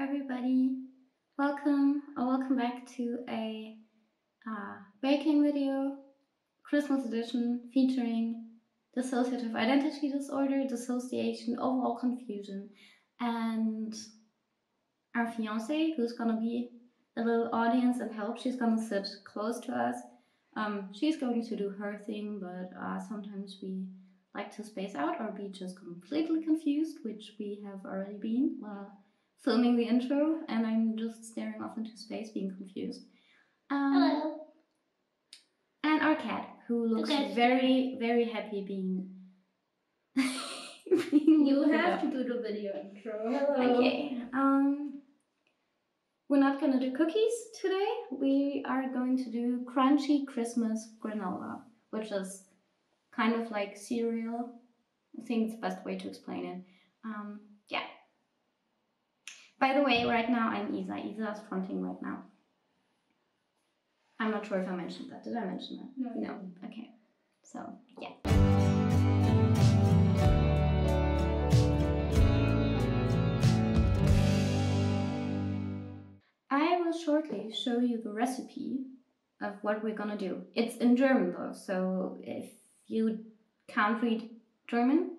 everybody. Welcome or welcome back to a uh, baking video, Christmas edition, featuring dissociative identity disorder, dissociation, overall confusion, and our fiance, who's gonna be a little audience and help. She's gonna sit close to us. Um, she's going to do her thing, but uh, sometimes we like to space out or be just completely confused, which we have already been while filming the intro, and I'm just staring off into space, being confused. Um, Hello. And our cat, who looks Okay. very, very happy being. being You have up. to do the video intro. Hello. Okay. Um, we're not gonna do cookies today. We are going to do crunchy Christmas granola, which is kind of like cereal. I think it's the best way to explain it. Um. By the way, right now I'm Isa. Isa is fronting right now. I'm not sure if I mentioned that. Did I mention that? No, No. Okay. So, yeah. I will shortly show you the recipe of what we're gonna do. It's in German though, so if you can't read German,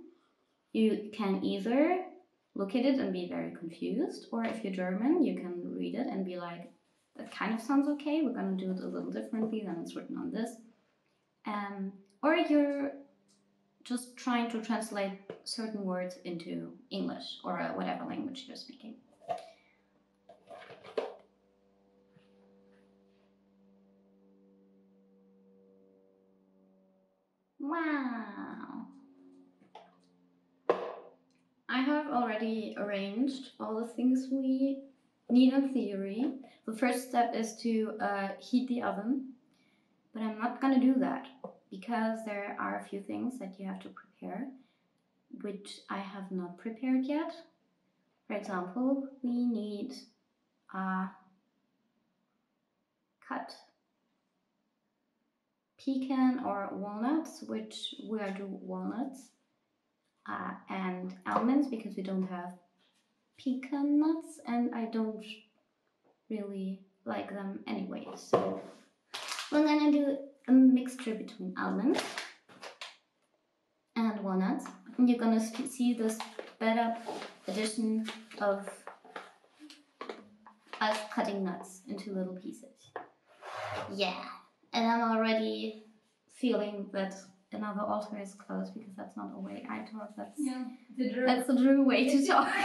you can either look at it and be very confused, or if you're German, you can read it and be like, that kind of sounds okay, we're gonna do it a little differently than it's written on this. Um, or you're just trying to translate certain words into English or uh, whatever language you're speaking. Wow. I have already arranged all the things we need in theory. The first step is to uh, heat the oven, but I'm not gonna do that because there are a few things that you have to prepare, which I have not prepared yet. For example, we need uh, cut pecan or walnuts, which we are do walnuts, uh, and almonds because we don't have pecan nuts and I don't really like them anyway. So we're gonna do a mixture between almonds and walnuts. And you're gonna see this sped up addition of us cutting nuts into little pieces. Yeah, and I'm already feeling that another alter is closed because that's not a way I talk. That's Yeah. The German. that's the true way to talk.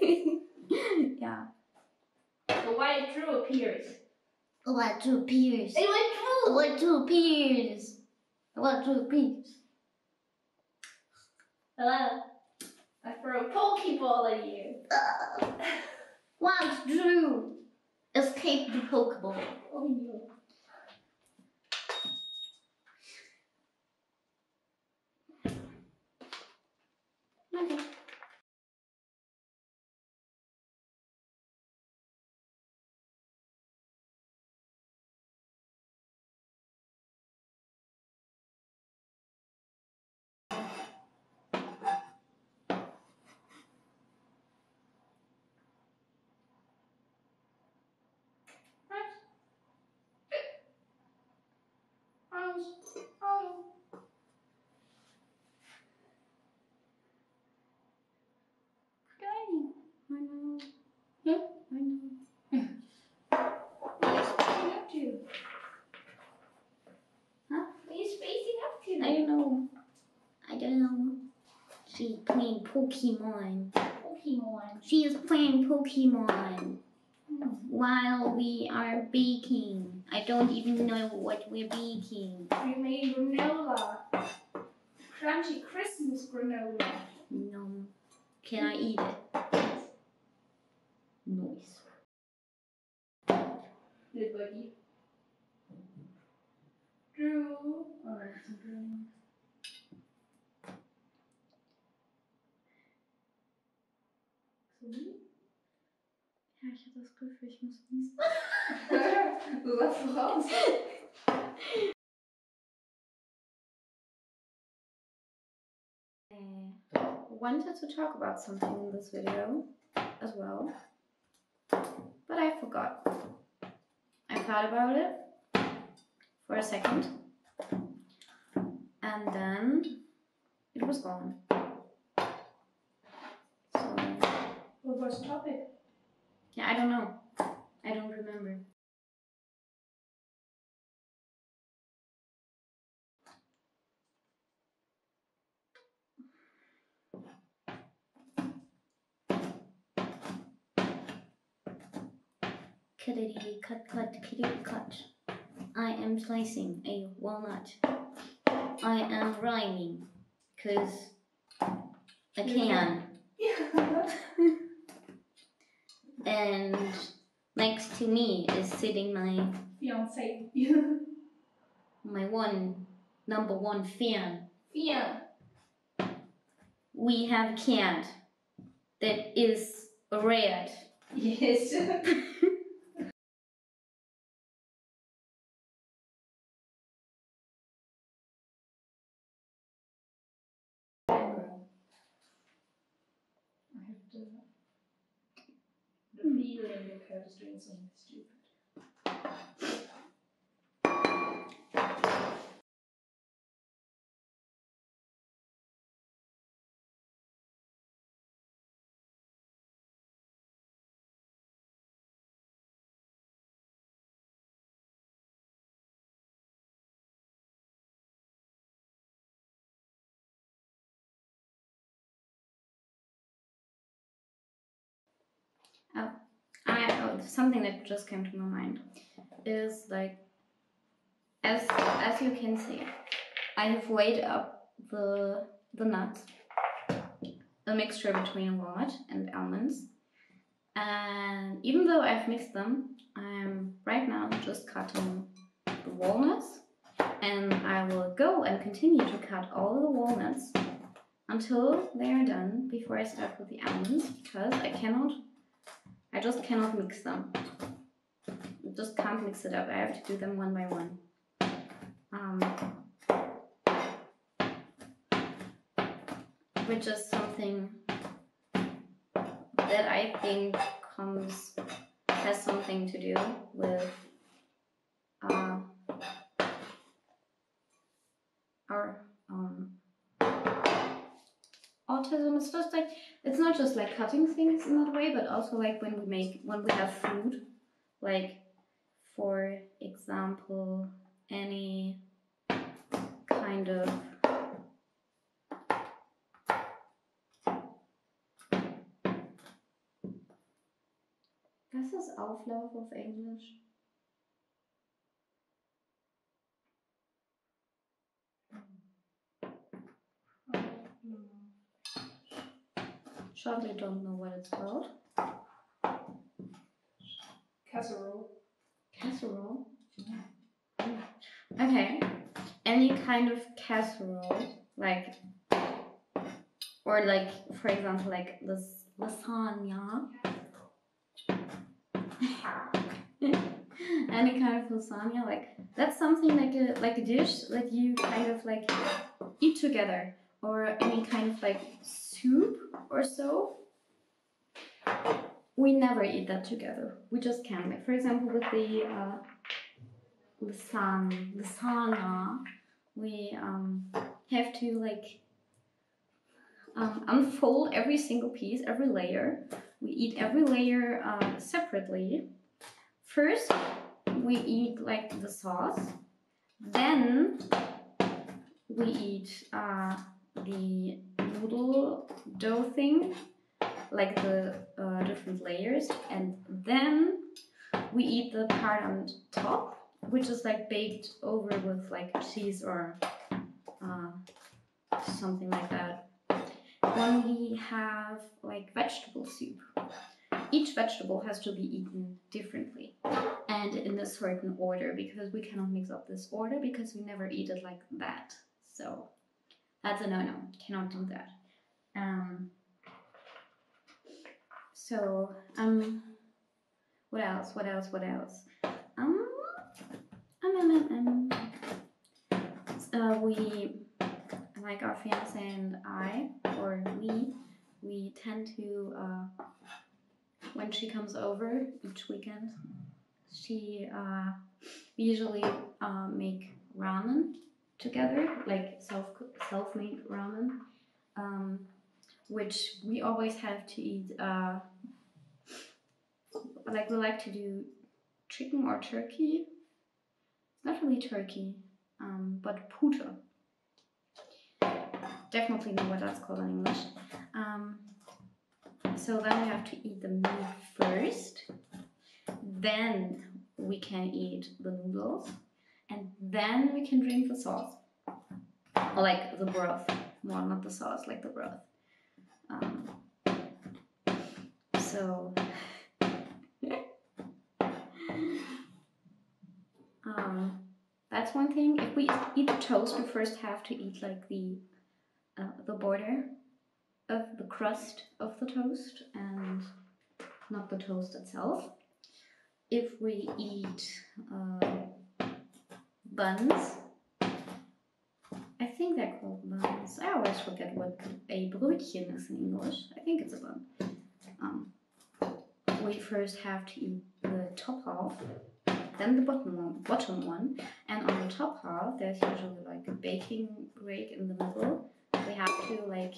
yeah. The white Drew appears. What two peers? It went Drew. What two peers? What two peers? Hello. I throw a Pokeball at you. Uh, what Drew? Escape the Pokeball. Oh no. Okay. I know. Yeah. I know. What are you spacing up to? Huh? What are you spacing up to? I don't know. I don't know. She's playing Pokemon. Pokemon. She is playing Pokemon while we are baking. I don't even know what we're baking. We made granola. Crunchy Christmas granola. No. Can I eat it? Nice. Little buddy. Drew. Oh, that's a Drew. Ja, ich hatte das Gefühl, ich muss niesen. du warst raus. I wanted to talk about something in this video, as well, but I forgot. I thought about it for a second, and then it was gone. So What was the topic? Yeah, I don't know. I don't remember. Cuttity cut cut kitty cut. I am slicing a walnut. I am rhyming, cause I can. And next to me is sitting my Fiance. my one number one fan. Fian. We have a cat that is red. Yes. I have the, the feeling cat is doing something stupid. I something that just came to my mind is like as as you can see, I have weighed up the the nuts, a mixture between walnut and almonds, and even though I've mixed them, I'm right now just cutting the walnuts, and I will go and continue to cut all the walnuts until they are done before I start with the almonds because I cannot I just cannot mix them. I just can't mix it up. I have to do them one by one. Um, which is something that I think comes has something to do with uh, autism. It's just like it's not just like cutting things in that way, but also like when we make when we have food, like for example, any kind of Was ist Auflauf auf Englisch? Surely don't know what it's called. Casserole. Casserole. Okay. Any kind of casserole, like, or like, for example, like las- lasagna. Any kind of lasagna, like that's something like a like a dish that you kind of like eat together, or any kind of like soup or so. We never eat that together. We just can't. Like for example, with the uh, lasagne, lasagna, we um, have to like um, unfold every single piece, every layer. We eat every layer uh, separately. First, we eat like the sauce. Then we eat uh, the noodle dough thing, like the uh, different layers, and then we eat the part on top, which is like baked over with like cheese or uh, something like that. When we have like vegetable soup, each vegetable has to be eaten differently and in a certain order because we cannot mix up this order because we never eat it like that. So that's a no-no. Cannot do that. Um, so um, what else? What else? What else? Um, um, um, um. Uh, we like our fiance and I, or we, we tend to uh, when she comes over each weekend, she uh, usually uh, make ramen together, like self self made ramen, um, which we always have to eat. Uh, like we like to do chicken or turkey. Not really turkey, um, but pute. Definitely know what that's called in English. Um, so then we have to eat the meat first. Then we can eat the noodles. And then we can drink the sauce. Or like the broth. More not the sauce, like the broth. Um, so um, that's one thing. If we eat the toast, we first have to eat like the uh, the border of the crust of the toast and not the toast itself. If we eat uh, buns, I think they're called buns. I always forget what a brötchen is in English. I think it's a bun. Um, we first have to eat the top half, then the bottom one, bottom one, and on the top half there's usually like a baking break in the middle. We have to like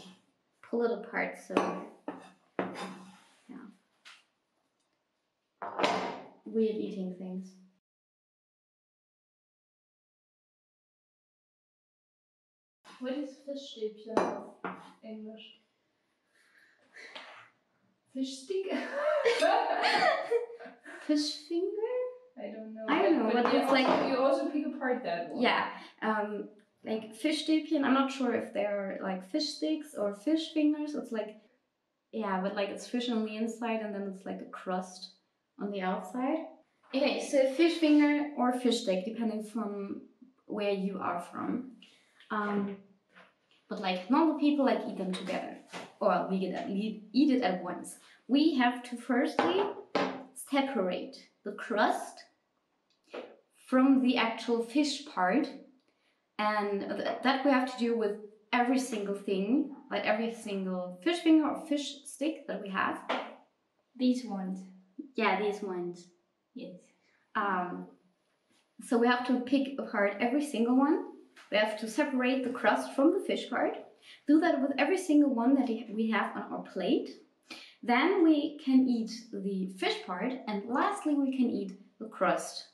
pull it apart so yeah. Weird eating things. What is Fischstäbchen auf Englisch? Fischstick? Fish stick? Fish finger? I don't know. I don't know, but you it's also, like- you also pick apart that one. Yeah. Um like fish stäbchen, I'm not sure if they're like fish sticks or fish fingers. It's like yeah, but like it's fish on the inside and then it's like a crust on the outside. Okay, so fish finger or fish stick, depending from where you are from. Um, but like normal people like eat them together, or we get eat it at once. We have to firstly separate the crust from the actual fish part, and th- that we have to do with every single thing, like every single fish finger or fish stick that we have. These ones. Yeah, these ones. Yes. Um, so we have to pick apart every single one. We have to separate the crust from the fish part. Do that with every single one that we have on our plate. Then we can eat the fish part, and lastly, we can eat the crust.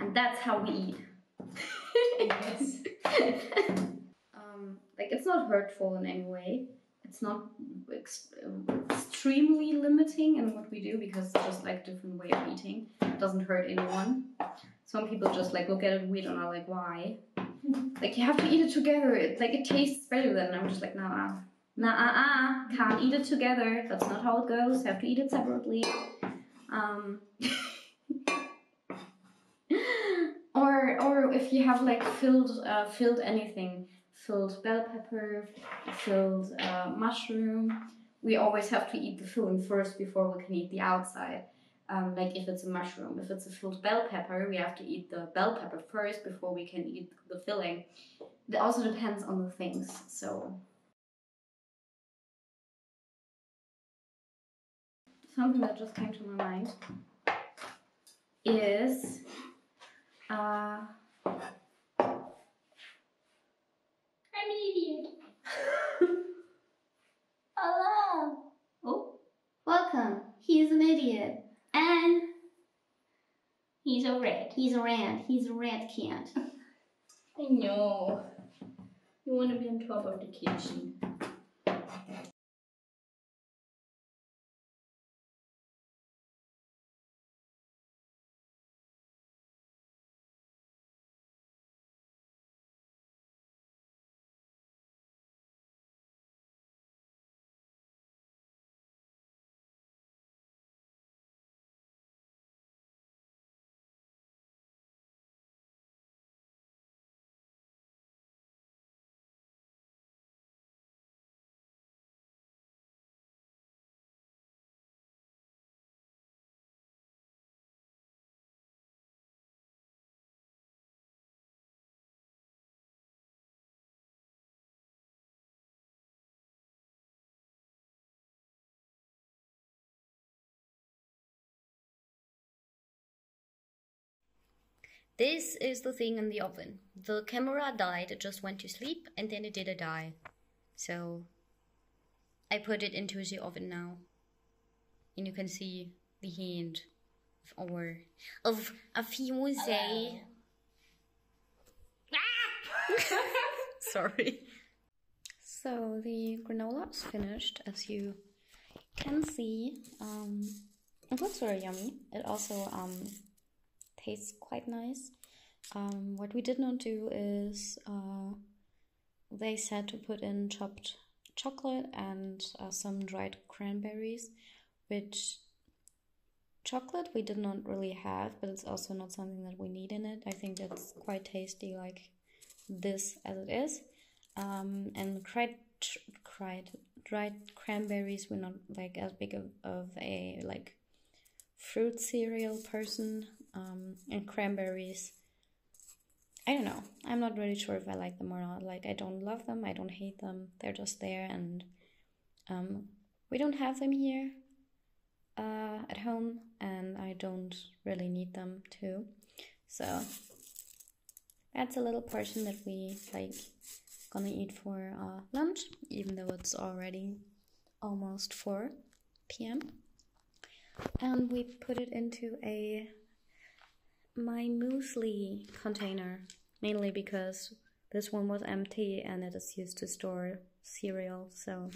And that's how we eat. Yes. um, like it's not hurtful in any way. It's not ex- extremely limiting in what we do because it's just like a different way of eating. It doesn't hurt anyone. Some people just like look at it weird and are like, why? like you have to eat it together. It's like it tastes better than. I'm just like, nah, nah, uh, uh, can't eat it together. That's not how it goes. You have to eat it separately. Um, or or if you have like filled uh, filled anything, filled bell pepper, filled uh, mushroom, we always have to eat the filling first before we can eat the outside. Um, like if it's a mushroom, if it's a filled bell pepper, we have to eat the bell pepper first before we can eat the filling. It also depends on the things. So something that just came to my mind is uh, I'm an idiot. Hello. Oh, welcome. He's an idiot. And He's a red. he's a rat. He's a rat cat. I know. You want to be on top of the kitchen. This is the thing in the oven. The camera died, it just went to sleep and then it didn't die. So I put it into the oven now. And you can see the hand of our of a fiance. Sorry. So the granola is finished, as you can see. Um, it looks very yummy. It also um, tastes quite nice. Um, what we did not do is uh, they said to put in chopped chocolate and uh, some dried cranberries, which chocolate we did not really have, but it's also not something that we need in it. I think it's quite tasty, like this as it is. Um, and dried, dried, dried cranberries, we're not like as big of, of a like fruit cereal person. Um, and cranberries, I don't know. I'm not really sure if I like them or not. Like, I don't love them. I don't hate them. They're just there, and um, we don't have them here uh, at home, and I don't really need them too. So that's a little portion that we like gonna eat for uh, lunch, even though it's already almost 4 p.m. And we put it into a my muesli container, mainly because this one was empty and it is used to store cereal. So